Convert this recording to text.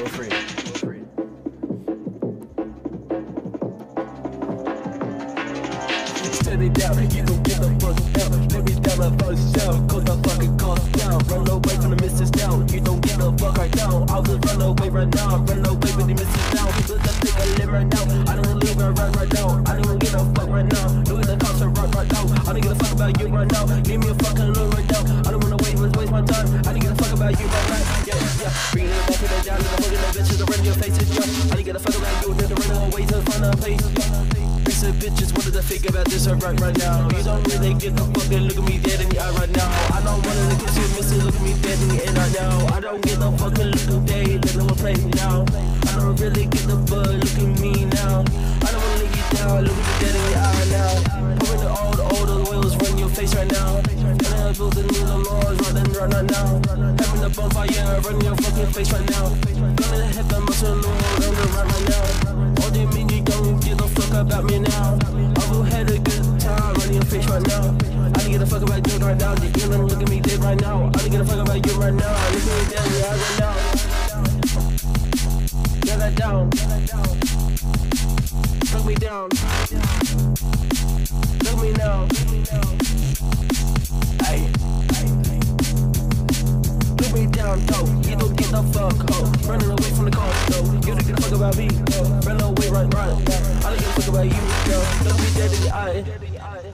Feel free. Steady down, you don't. Let me cause fucking cost down. Run away from the now, you don't a fuck right now. I'll run away right now, run away with the now. Now, I don't live right right now. I don't give a fuck right now, look at the cops right right now. I don't give a fuck about you right now, give me a look right now. I don't wanna waste my time, I don't give a fuck about you right now. Yeah, yeah, bring it back to the down I don't give a fuck about you. They're running away to find a place. Recent bitches what wanted to think about this right right now. You don't really get the fuck and look at me dead in the eye right now. I don't wanna look at you, miss it, look at me dead in the eye right now. I don't get the fucking look day, let no one play now. I don't really get the fuck, look at me now. I don't wanna let you down, look at me dead in the eye right now. Pumping the old, the wheels, run your face right now. Running the bills and new the laws, running right now. Having the bonfire, run your fucking face right now. Gonna hit the muscle, on the right right now. All they mean you don't give a fuck about me now. I will had a good time running your face right now. I don't give a fuck about you right now. You don't look at me dead right now. I don't give a fuck about you right now. Look at me dead the right now. Get that down. Look me down. Look me now. Though. You don't get the fuck, oh. Running away from the though. You don't give a fuck about me, oh. Run away, right, right. I don't give a fuck about you, girl. Look me dead in the eye.